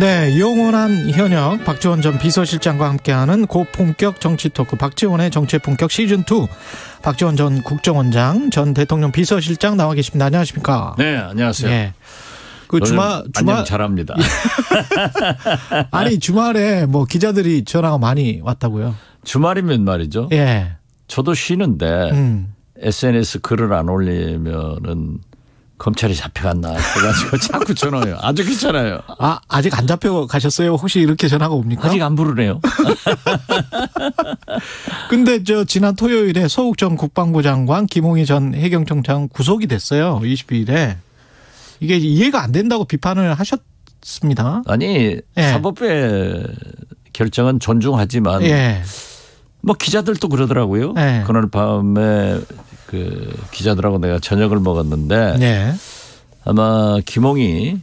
네, 영원한 현역 박지원 전 비서실장과 함께하는 고품격 정치 토크 박지원의 정치 품격 시즌 2. 박지원 전 국정원장 전 대통령 비서실장 나와 계십니다. 안녕하십니까? 네, 안녕하세요. 네. 그 주말 주말 잘합니다. 아니 주말에 뭐 기자들이 전화가 많이 왔다고요. 주말이면 말이죠. 예. 저도 쉬는데 음. SNS 글을 안 올리면은 검찰이 잡혀갔나 그래가지고 자꾸 전화해요. 아주 괜찮아요. 아 아직 안 잡혀 가셨어요? 혹시 이렇게 전화가 옵니까? 아직 안 부르네요. 근데 저 지난 토요일에 서욱 전 국방부 장관 김홍희 전 해경청장 구속이 됐어요. 22일에 이게 이해가 안 된다고 비판을 하셨습니다. 아니 예. 사법부의 결정은 존중하지만 예. 뭐 기자들도 그러더라고요. 예. 그날 밤에 그 기자들하고 내가 저녁을 먹었는데 네. 아마 김홍희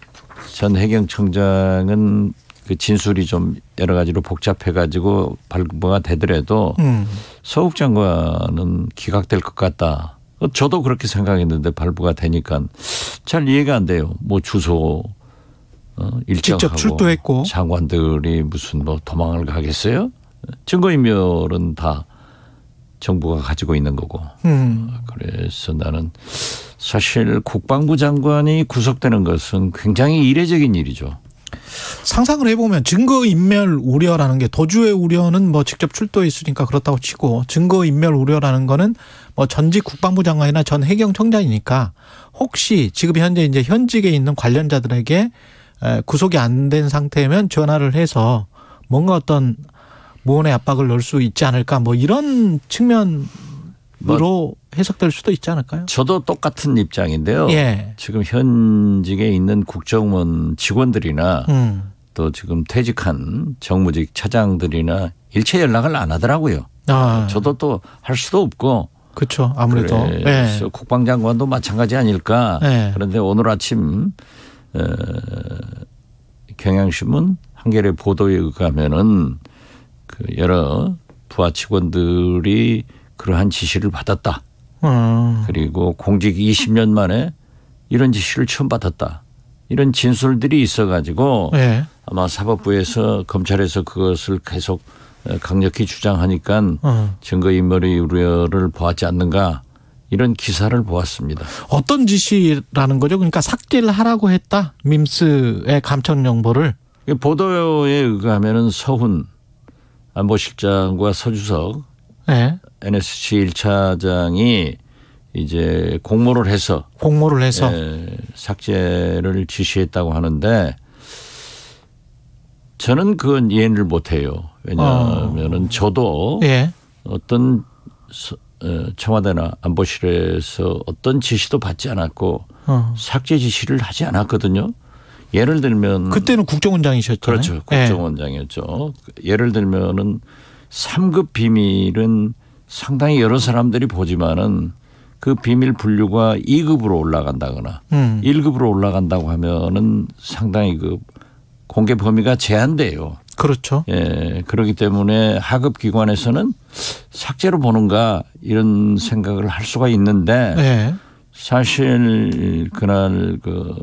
전 해경청장은 그 진술이 좀 여러 가지로 복잡해 가지고 발부가 되더라도 음. 서욱 장관은 기각될 것 같다. 저도 그렇게 생각했는데 발부가 되니까 잘 이해가 안 돼요. 뭐 주소 어, 직접 출두했고 장관들이 무슨 뭐 도망을 가겠어요? 증거인멸은 다 정부가 가지고 있는 거고. 음. 그래서 나는 사실 국방부 장관이 구속되는 것은 굉장히 이례적인 일이죠. 상상을 해보면 증거인멸 우려라는 게 도주의 우려는 뭐 직접 출두했으니까 그렇다고 치고 증거인멸 우려라는 거는 뭐 전직 국방부 장관이나 전 해경청장이니까 혹시 지금 현재 이제 현직에 있는 관련자들에게 구속이 안 된 상태면 전화를 해서 뭔가 어떤 무언의 압박을 넣을 수 있지 않을까 뭐 이런 측면으로 뭐 해석될 수도 있지 않을까요? 저도 똑같은 입장인데요. 예. 지금 현직에 있는 국정원 직원들이나 음. 또 지금 퇴직한 정무직 차장들이나 일체 연락을 안 하더라고요. 아. 저도 또 할 수도 없고. 그렇죠. 아무래도. 예. 국방장관도 마찬가지 아닐까. 예. 그런데 오늘 아침 어, 경향신문 한겨레 보도에 의하면은 그 여러 부하 직원들이 그러한 지시를 받았다. 음. 그리고 공직 20년 만에 이런 지시를 처음 받았다. 이런 진술들이 있어가지고 네. 아마 사법부에서 검찰에서 그것을 계속 강력히 주장하니까 음. 증거인멸의 우려를 보았지 않는가 이런 기사를 보았습니다. 어떤 지시라는 거죠? 그러니까 삭제를 하라고 했다. 밈스의 감청 정보를 보도에 의하면은 서훈 안보실장과 서주석 네. NSC 1차장이 이제 공모를 해서 공모를 해서 예, 삭제를 지시했다고 하는데 저는 그건 이해를 못 해요. 왜냐하면은 어. 저도 예. 어떤 어, 청와대나 안보실에서 어떤 지시도 받지 않았고 어. 삭제 지시를 하지 않았거든요. 예를 들면 그때는 국정원장이셨죠. 그렇죠. 예. 국정원장이었죠. 네. 예를 들면은 3급 비밀은 상당히 여러 사람들이 보지만은 그 비밀 분류가 2급으로 올라간다거나 음. 1급으로 올라간다고 하면은 상당히 그 공개 범위가 제한돼요. 그렇죠. 예. 그렇기 때문에 하급 기관에서는 삭제로 보는가 이런 생각을 할 수가 있는데 네. 사실 그날 그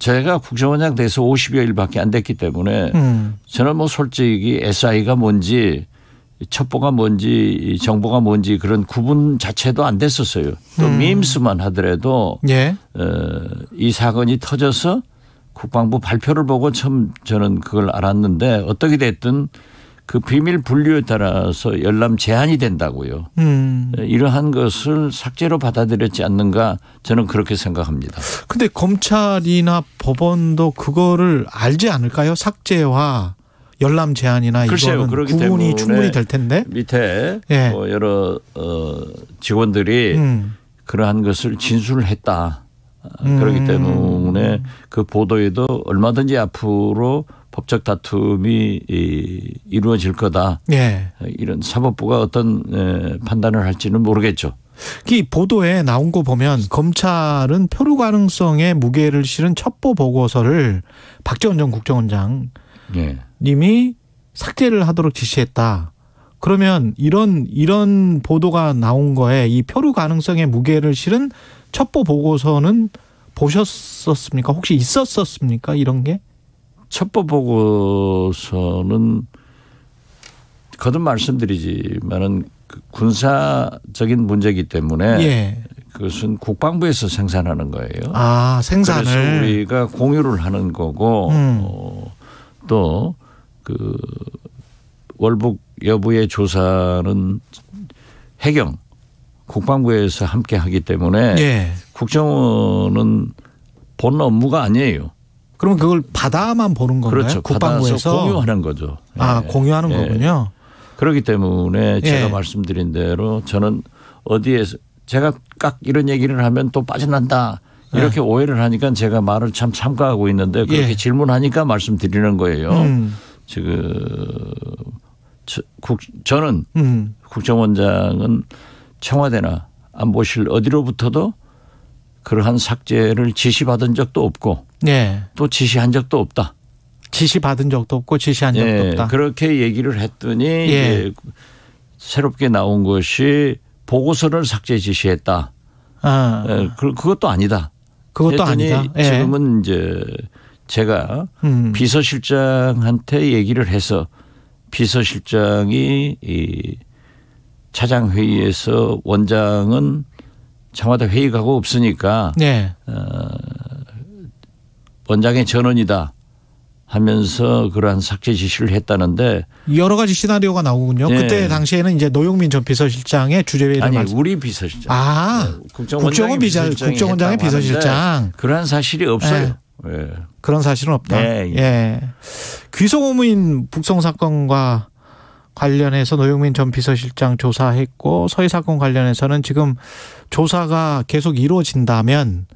제가 국정원장 돼서 50여일밖에 안 됐기 때문에 음. 저는 뭐 솔직히 SI가 뭔지 첩보가 뭔지 정보가 뭔지 그런 구분 자체도 안 됐었어요. 또 음. 밈스만 하더라도 예. 어, 이 사건이 터져서 국방부 발표를 보고 처음 저는 그걸 알았는데 어떻게 됐든 그 비밀 분류에 따라서 열람 제한이 된다고요. 음. 이러한 것을 삭제로 받아들였지 않는가 저는 그렇게 생각합니다. 근데 검찰이나 법원도 그거를 알지 않을까요? 삭제와 열람 제한이나 이거는 구분이 충분히 될 텐데 밑에 예. 뭐 여러 어 직원들이 음. 그러한 것을 진술을 했다. 음. 그렇기 때문에 그 보도에도 얼마든지 앞으로 법적 다툼이 이루어질 거다. 예. 이런 사법부가 어떤 판단을 할지는 모르겠죠. 이 보도에 나온 거 보면 검찰은 표류 가능성에 무게를 실은 첩보 보고서를 박지원 전 국정원장 예. 님이 삭제를 하도록 지시했다. 그러면 이런 이런 보도가 나온 거에 이 표류 가능성에 무게를 실은 첩보 보고서는 보셨었습니까? 혹시 있었었습니까? 이런 게? 첩보 보고서는 거듭 말씀드리지만은 그 군사적인 문제이기 때문에 예. 그것은 국방부에서 생산하는 거예요. 아 생산을 그래서 우리가 공유를 하는 거고 음. 어, 또그 월북 여부의 조사는 해경 국방부에서 함께 하기 때문에 예. 국정원은 본 업무가 아니에요. 그러면 그걸 받아만 보는 건가요? 그렇죠. 국방부에서 공유하는 거죠. 아 예. 공유하는 예. 거군요. 그렇기 때문에 제가 예. 말씀드린 대로 저는 어디에서 제가 깍 이런 얘기를 하면 또 빠져난다. 이렇게 예. 오해를 하니까 제가 말을 참 참가하고 있는데 그렇게 예. 질문하니까 말씀드리는 거예요. 음. 지금 국 저는 음. 국정원장은 청와대나 안보실 어디로부터도 그러한 삭제를 지시받은 적도 없고 네. 또 지시한 적도 없다. 지시받은 적도 없고 지시한 적도 네. 없다. 그렇게 얘기를 했더니 예. 새롭게 나온 것이 보고서를 삭제 지시했다. 아. 네. 그것도 아니다. 그것도 아니다. 예. 지금은 이제 제가 음. 비서실장한테 얘기를 해서 비서실장이 이 차장 회의에서 원장은 청와대 회의 가고 없으니까 네. 어, 원장의 전원이다 하면서 그러한 삭제 지시를 했다는데 여러 가지 시나리오가 나오군요. 네. 그때 당시에는 이제 노영민 전 비서실장의 주재회를 아니 말씀. 우리 비서실장. 아 네. 국정원 비서 국정원장의 비서실장 그러한 사실이 없어요. 네. 네. 그런 사실은 없다. 네. 예. 귀성호무인 북송 사건과 관련해서 노영민 전 비서실장 조사했고 서해 사건 관련해서는 지금 조사가 계속 이루어진다면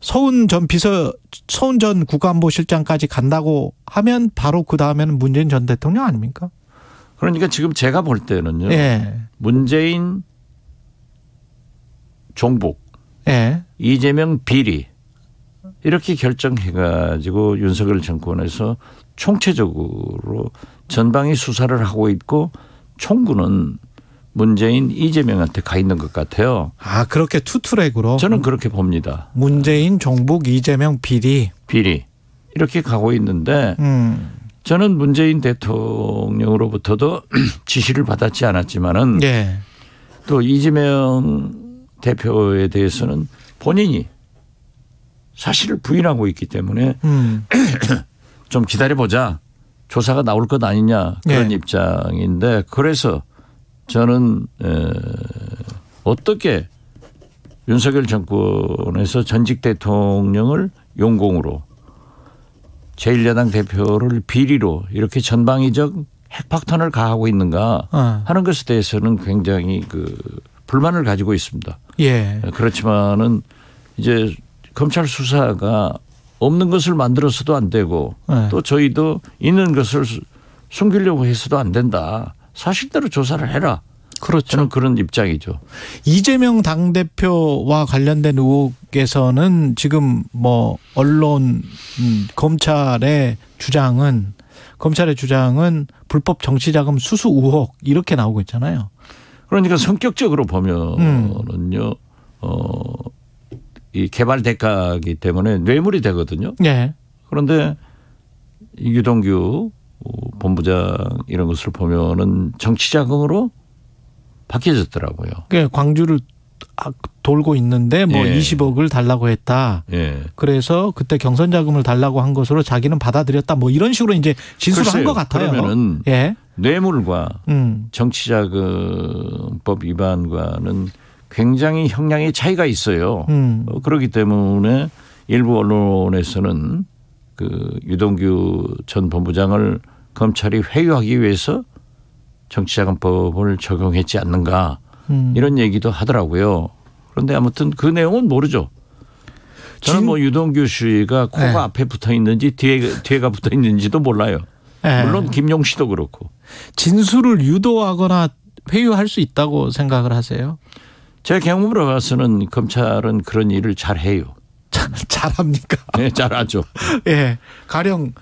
서훈 전 비서 서훈 전 국가안보실장까지 간다고 하면 바로 그 다음에는 문재인 전 대통령 아닙니까? 그러니까 지금 제가 볼 때는요. 예. 문재인 종북, 예. 이재명 비리 이렇게 결정해가지고 윤석열 정권에서 총체적으로 전방위 수사를 하고 있고 총구는 문재인 이재명한테 가 있는 것 같아요. 아 그렇게 투트랙으로 저는 그렇게 봅니다. 문재인 종북 이재명 비리 비리 이렇게 가고 있는데 음. 저는 문재인 대통령으로부터도 지시를 받았지 않았지만은 네. 또 이재명 대표에 대해서는 본인이 사실을 부인하고 있기 때문에 음. 좀 기다려보자. 조사가 나올 것 아니냐 그런 네. 입장인데 그래서 저는 에 어떻게 윤석열 정권에서 전직 대통령을 용공으로 제1야당 대표를 비리로 이렇게 전방위적 핵폭탄을 가하고 있는가 어. 하는 것에 대해서는 굉장히 그 불만을 가지고 있습니다. 예. 그렇지만은 이제 검찰 수사가 없는 것을 만들어서도 안 되고 네. 또 저희도 있는 것을 숨기려고 해서도 안 된다. 사실대로 조사를 해라. 그렇죠. 저는 그런 입장이죠. 이재명 당대표와 관련된 의혹에서는 지금 뭐 언론 음, 검찰의 주장은 검찰의 주장은 불법 정치자금 수수 의혹 이렇게 나오고 있잖아요. 그러니까 성격적으로 보면은요. 음. 어 이 개발 대가기 때문에 뇌물이 되거든요. 네. 그런데 유동규 본부장 이런 것을 보면은 정치 자금으로 바뀌어졌더라고요. 그 광주를 돌고 있는데 뭐 예. 20억을 달라고 했다. 예. 그래서 그때 경선 자금을 달라고 한 것으로 자기는 받아들였다. 뭐 이런 식으로 이제 진술을 한 것 같아요. 그러면은 예. 뇌물과 음. 정치 자금법 위반과는 굉장히 형량의 차이가 있어요. 음. 어, 그렇기 때문에 일부 언론에서는 그 유동규 전 본부장을 검찰이 회유하기 위해서 정치자금법을 적용했지 않는가 음. 이런 얘기도 하더라고요. 그런데 아무튼 그 내용은 모르죠. 저는 뭐 유동규 씨가 코가 네. 앞에 붙어 있는지 뒤에 뒤에가 붙어 있는지도 몰라요. 네. 물론 김용 씨도 그렇고 진술을 유도하거나 회유할 수 있다고 생각을 하세요? 제 경험으로 봐서는 검찰은 그런 일을 잘 해요. 잘합니까? 네, 잘하죠. 예. 가령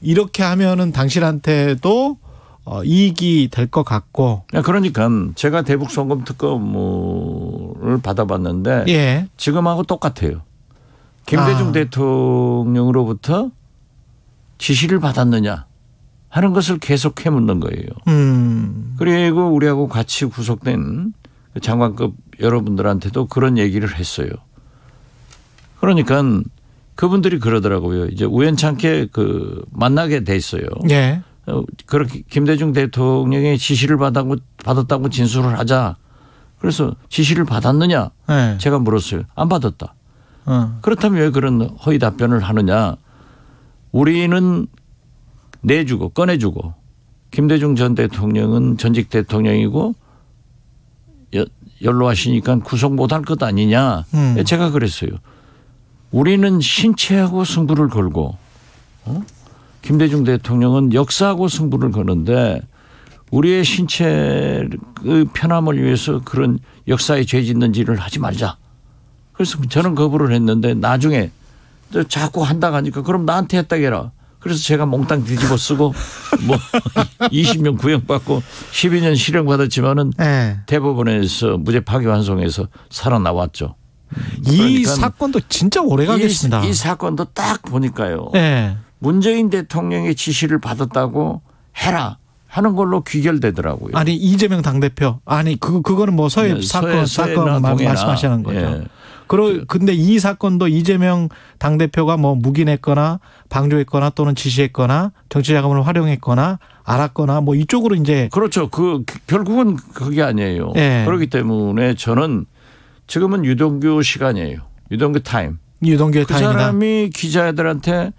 이렇게 하면은 당신한테도 어, 이익이 될 것 같고. 그러니까 제가 대북 송금 특검을 받아봤는데 예. 지금하고 똑같아요. 김대중 아. 대통령으로부터 지시를 받았느냐 하는 것을 계속 해묻는 거예요. 음. 그리고 우리하고 같이 구속된 그 장관급 여러분들한테도 그런 얘기를 했어요. 그러니까 그분들이 그러더라고요. 이제 우연찮게 그 만나게 됐어요. 예. 어, 그렇게 김대중 대통령의 지시를 받았고 받았다고 진술을 하자. 그래서 지시를 받았느냐? 네. 제가 물었어요. 안 받았다. 어. 그렇다면 왜 그런 허위 답변을 하느냐? 우리는 내주고 꺼내주고 김대중 전 대통령은 전직 대통령이고 연로하시니까 구속 못할 것 아니냐. 음. 제가 그랬어요. 우리는 신체하고 승부를 걸고 어? 김대중 대통령은 역사하고 승부를 거는데 우리의 신체의 편함을 위해서 그런 역사에 죄 짓는 일을 하지 말자. 그래서 저는 거부를 했는데 나중에 자꾸 한다 하니까 그럼 나한테 했다 해라. 그래서 제가 몽땅 뒤집어 쓰고 뭐 20년 구형받고 12년 실형 받았지만은 네. 대법원에서 무죄 파기환송해서 살아나왔죠. 이 그러니까 사건도 진짜 오래 가겠습니다. 이, 이, 사건도 딱 보니까요. 네. 문재인 대통령의 지시를 받았다고 해라 하는 걸로 귀결되더라고요. 아니 이재명 당 대표 아니 그 그거는 뭐 서해 네, 사건 서해, 사건 말씀하시는 거죠. 예. 그러 근데 이 사건도 이재명 당 대표가 뭐 묵인했거나 방조했거나 또는 지시했거나 정치 자금을 활용했거나 알았거나 뭐 이쪽으로 이제 그렇죠. 그 결국은 그게 아니에요. 예. 그렇기 때문에 저는 지금은 유동규 시간이에요. 유동규 타임. 유동규의 그 타임이다. 사람이 기자들한테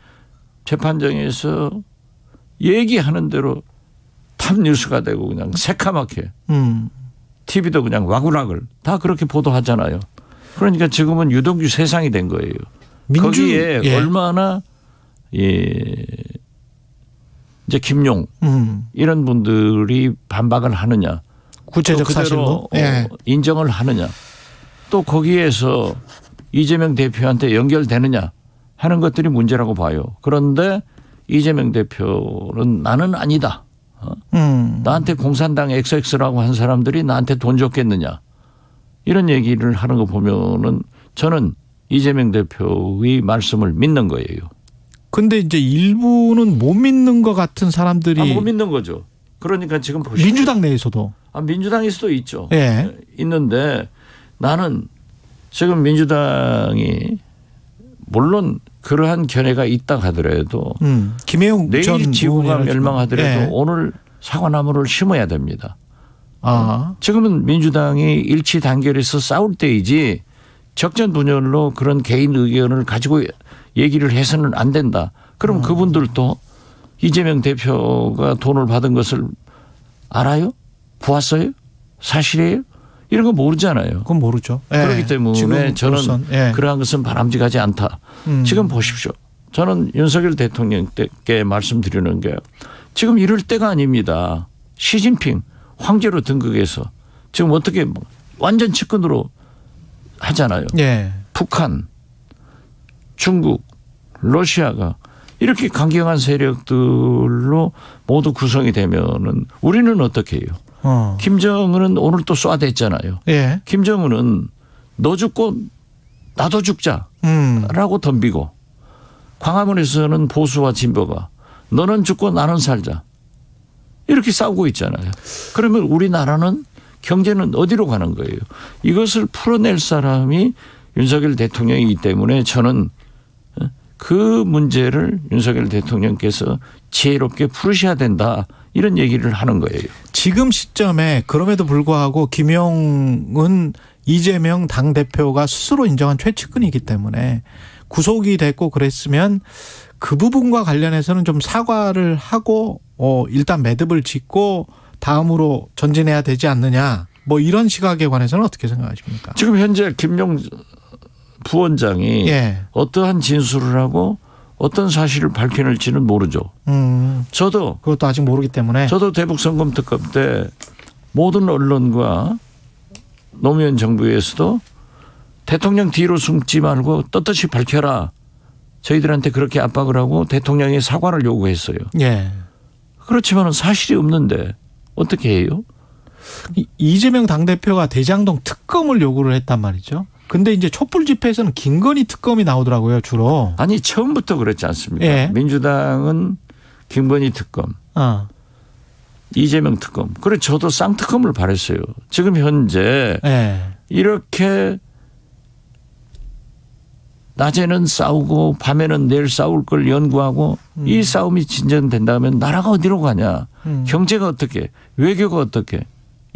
재판정에서 얘기하는 대로 탑 뉴스가 되고 그냥 새카맣게 음. TV도 그냥 와구락을 다 그렇게 보도하잖아요. 그러니까 지금은 유동규 세상이 된 거예요. 민주, 거기에 예. 얼마나 예 이제 김용 음. 이런 분들이 반박을 하느냐 구체적 사실로 예. 인정을 하느냐 또 거기에서 이재명 대표한테 연결되느냐 하는 것들이 문제라고 봐요. 그런데 이재명 대표는 나는 아니다. 어? 음. 나한테 공산당 XX라고 한 사람들이 나한테 돈 줬겠느냐. 이런 얘기를 하는 거 보면은 저는 이재명 대표의 말씀을 믿는 거예요. 근데 이제 일부는 못 믿는 것 같은 사람들이 아, 못 믿는 거죠. 그러니까 지금 보시죠. 민주당 내에서도 아, 민주당에서도 있죠. 예. 있는데 나는 지금 민주당이 물론 그러한 견해가 있다 하더라도 음, 김혜웅 내일 지구가 멸망하더라도 네. 오늘 사과나무를 심어야 됩니다. 아. 지금은 민주당이 일치 단결해서 싸울 때이지 적전 분열로 그런 개인 의견을 가지고 얘기를 해서는 안 된다. 그럼 음. 그분들도 이재명 대표가 돈을 받은 것을 알아요? 보았어요? 사실이에요? 이런 거 모르잖아요. 그건 모르죠. 예. 그렇기 때문에 저는 예. 그러한 것은 바람직하지 않다. 음. 지금 보십시오. 저는 윤석열 대통령께 말씀드리는 게 지금 이럴 때가 아닙니다. 시진핑 황제로 등극해서 지금 어떻게 뭐 완전 측근으로 하잖아요. 예. 북한, 중국, 러시아가 이렇게 강경한 세력들로 모두 구성이 되면은 우리는 어떻게 해요? 어. 김정은은 오늘 또 쏴댔잖아요. 예. 김정은은 너 죽고 나도 죽자라고 음. 덤비고 광화문에서는 보수와 진보가 너는 죽고 나는 살자 이렇게 싸우고 있잖아요. 그러면 우리나라는 경제는 어디로 가는 거예요? 이것을 풀어낼 사람이 윤석열 대통령이기 때문에 저는 그 문제를 윤석열 대통령께서 지혜롭게 풀으셔야 된다. 이런 얘기를 하는 거예요. 지금 시점에 그럼에도 불구하고 김용은 이재명 당대표가 스스로 인정한 최측근이기 때문에 구속이 됐고 그랬으면 그 부분과 관련해서는 좀 사과를 하고 어 일단 매듭을 짓고 다음으로 전진해야 되지 않느냐. 뭐 이런 시각에 관해서는 어떻게 생각하십니까? 지금 현재 김용 부원장이 예. 어떠한 진술을 하고 어떤 사실을 밝혀낼지는 모르죠. 음. 저도 그것도 아직 모르기 때문에 저도 대북 선검 특검 때 모든 언론과 노무현 정부에서도 대통령 뒤로 숨지 말고 떳떳이 밝혀라. 저희들한테 그렇게 압박을 하고 대통령의 사과를 요구했어요. 예. 그렇지만 사실이 없는데 어떻게 해요? 이재명 당대표가 대장동 특검을 요구를 했단 말이죠. 근데 이제 촛불 집회에서는 김건희 특검이 나오더라고요, 주로. 아니, 처음부터 그랬지 않습니까? 예. 민주당은 김건희 특검. 어. 이재명 특검. 그래 저도 쌍특검을 바랬어요. 지금 현재 예. 이렇게 낮에는 싸우고 밤에는 내일 싸울 걸 연구하고 음. 이 싸움이 진전된다면 나라가 어디로 가냐. 음. 경제가 어떻게 외교가 어떻게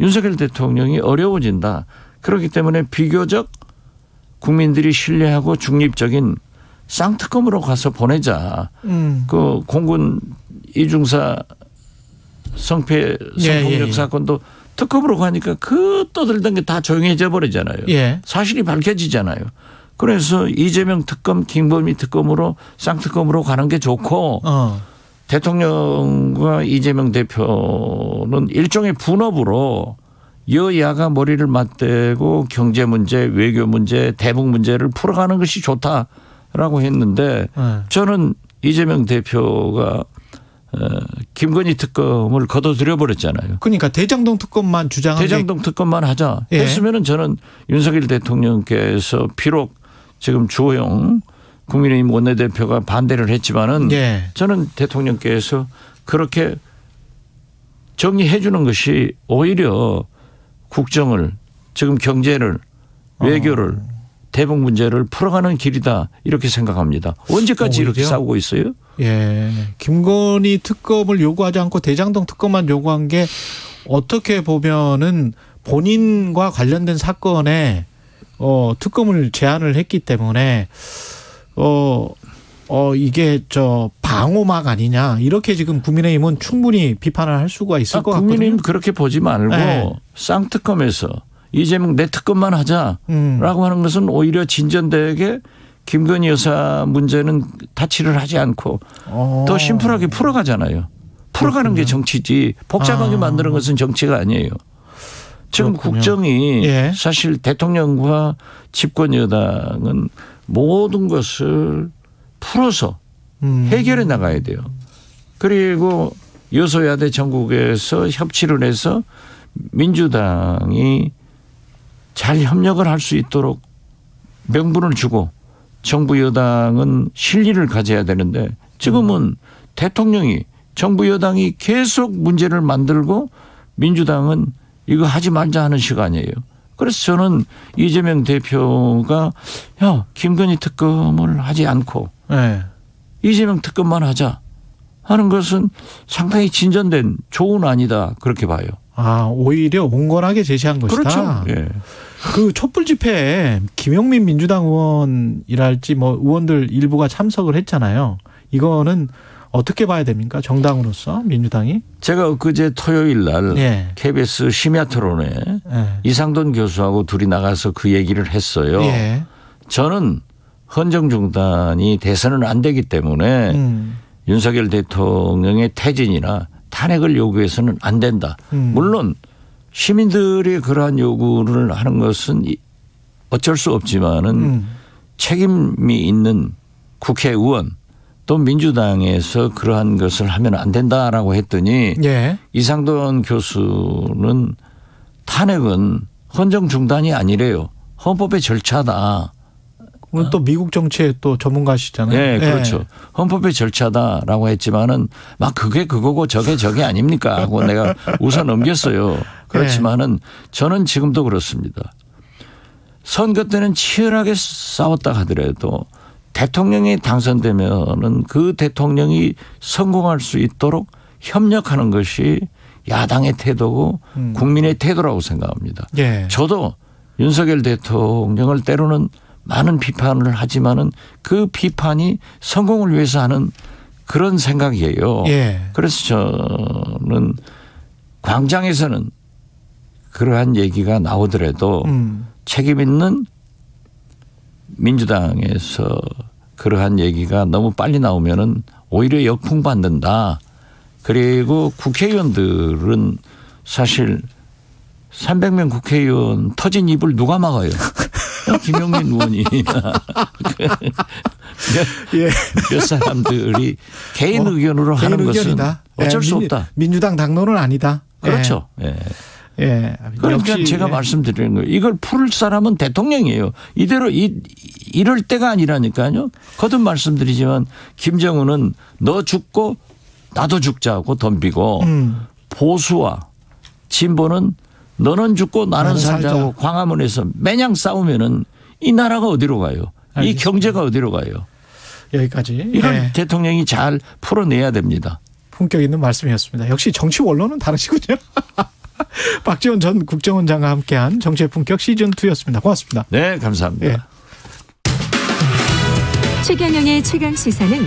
윤석열 대통령이 어려워진다. 그렇기 때문에 비교적 국민들이 신뢰하고 중립적인 쌍특검으로 가서 보내자. 음. 그 공군 이중사 성패 성폭력 예, 예, 예. 사건도 특검으로 가니까 그 떠들던 게 다 조용해져 버리잖아요. 예. 사실이 밝혀지잖아요. 그래서 이재명 특검, 김범희 특검으로 쌍특검으로 가는 게 좋고 어. 대통령과 이재명 대표는 일종의 분업으로 여야가 머리를 맞대고 경제 문제, 외교 문제, 대북 문제를 풀어가는 것이 좋다라고 했는데 네. 저는 이재명 대표가 어, 김건희 특검을 걷어들여 버렸잖아요. 그러니까 대장동 특검만 주장한 대장동 특검만 하자 예. 했으면은 저는 윤석열 대통령께서 비록 지금 주호영 국민의힘 원내대표가 반대를 했지만은 예. 저는 대통령께서 그렇게 정리해 주는 것이 오히려 국정을 지금 경제를 외교를 어. 대북 문제를 풀어가는 길이다 이렇게 생각합니다. 언제까지 오히려? 이렇게 싸우고 있어요? 예. 김건희 특검을 요구하지 않고 대장동 특검만 요구한 게 어떻게 보면은 본인과 관련된 사건에 어 특검을 제안을 했기 때문에 어, 어, 이게 저 방호막 아니냐 이렇게 지금 국민의힘은 충분히 비판을 할 수가 있을 아, 것 같거든요. 국민의힘 그렇게 보지 말고 네. 쌍특검에서 이재명 내 특검만 하자라고 음. 하는 것은 오히려 진전되게 김건희 여사 문제는 타치를 하지 않고 어. 더 심플하게 풀어가잖아요. 풀어가는 그렇군요. 게 정치지 복잡하게 아. 만드는 것은 정치가 아니에요. 지금 그렇군요. 국정이 예. 사실 대통령과 집권 여당은 모든 것을 풀어서 음. 해결해 나가야 돼요. 그리고 여소야대 전국에서 협치를 해서 민주당이 잘 협력을 할 수 있도록 명분을 주고 정부 여당은 실리를 가져야 되는데 지금은 음. 대통령이 정부 여당이 계속 문제를 만들고 민주당은 이거 하지 말자 하는 시간이에요. 그래서 저는 이재명 대표가 야 김건희 특검을 하지 않고 네. 이재명 특검만 하자 하는 것은 상당히 진전된 좋은 아니다 그렇게 봐요. 아 오히려 온건하게 제시한 것이다. 그렇죠. 예. 그 촛불 집회에 김영민 민주당 의원이랄지 뭐 의원들 일부가 참석을 했잖아요. 이거는 어떻게 봐야 됩니까? 정당으로서 민주당이? 제가 엊그제 토요일 날 예. KBS 심야 토론에 예. 이상돈 교수하고 둘이 나가서 그 얘기를 했어요. 예. 저는 헌정 중단이 돼서는 안 되기 때문에 음. 윤석열 대통령의 퇴진이나 탄핵을 요구해서는 안 된다. 음. 물론 시민들이 그러한 요구를 하는 것은 어쩔 수 없지만은 음. 책임이 있는 국회의원 또 민주당에서 그러한 것을 하면 안 된다라고 했더니 예. 이상돈 교수는 탄핵은 헌정 중단이 아니래요. 헌법의 절차다. 오늘 또 미국 정치의 또 전문가시잖아요. 네, 그렇죠. 네. 헌법의 절차다라고 했지만은 막 그게 그거고 저게 저게 아닙니까 하고 내가 웃어 넘겼어요. 그렇지만은 저는 지금도 그렇습니다. 선거 때는 치열하게 싸웠다 하더라도 대통령이 당선되면은 그 대통령이 성공할 수 있도록 협력하는 것이 야당의 태도고 음. 국민의 태도라고 생각합니다. 예. 저도 윤석열 대통령을 때로는 많은 비판을 하지만은 그 비판이 성공을 위해서 하는 그런 생각이에요. 예. 그래서 저는 광장에서는 그러한 얘기가 나오더라도 음. 책임 있는 민주당에서 그러한 얘기가 너무 빨리 나오면은 오히려 역풍 받는다. 그리고 국회의원들은 사실 300명 국회의원 터진 입을 누가 막아요? 김용민 의원이 예. 몇 사람들이 개인 어, 의견으로 개인 하는 의견이다. 것은 어쩔 예, 수 없다. 민주당 당론은 아니다. 그렇죠. 예. 예. 그러니까 역시 제가 예. 말씀드리는 거예요. 이걸 풀 사람은 대통령이에요. 이대로 이, 이럴 때가 아니라니까요. 거듭 말씀드리지만 김정은은 너 죽고 나도 죽자고 덤비고 음. 보수와 진보는 너는 죽고 나는, 나는 살자고 살자. 광화문에서 매냥 싸우면은 이 나라가 어디로 가요? 알겠습니다. 이 경제가 어디로 가요? 여기까지. 이걸 네. 대통령이 잘 풀어내야 됩니다. 품격 있는 말씀이었습니다. 역시 정치 원론은 다르시군요. 박지원 전 국정원장과 함께한 정치의 품격 시즌 2였습니다. 고맙습니다. 네, 감사합니다. 네. 최경영의 최강 시사는